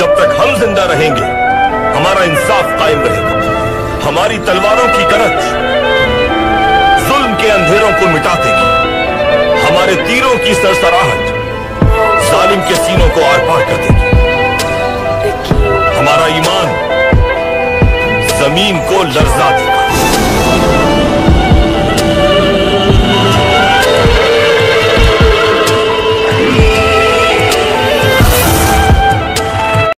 जब तक हम ज़िंदा रहेंगे, हमारा इंसाफ कायम रहेगा। हमारी तलवारों की गरज जुल्म के अंधेरों को मिटा देगी। हमारे तीरों की सरसराहट जालिम के सीनों को आर पार कर देगी। हमारा ईमान ज़मीन को लर्जा देगा।